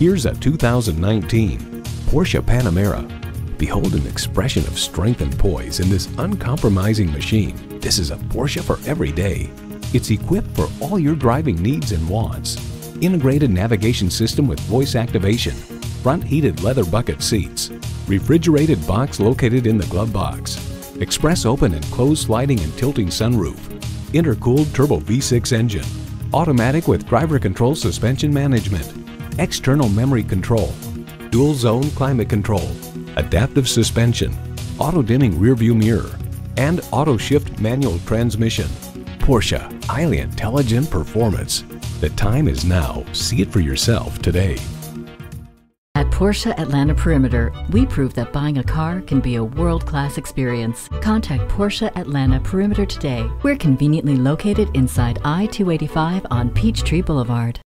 Here's a 2019 Porsche Panamera. Behold an expression of strength and poise in this uncompromising machine. This is a Porsche for every day. It's equipped for all your driving needs and wants. Integrated navigation system with voice activation, front heated leather bucket seats, refrigerated box located in the glove box, express open and closed sliding and tilting sunroof, intercooled turbo V6 engine, automatic with driver control suspension management, external memory control, dual zone climate control, adaptive suspension, auto dimming rear view mirror, and auto shift manual transmission. Porsche, highly intelligent performance. The time is now. See it for yourself today. At Porsche Atlanta Perimeter, we prove that buying a car can be a world-class experience. Contact Porsche Atlanta Perimeter today. We're conveniently located inside I-285 on Peachtree Boulevard.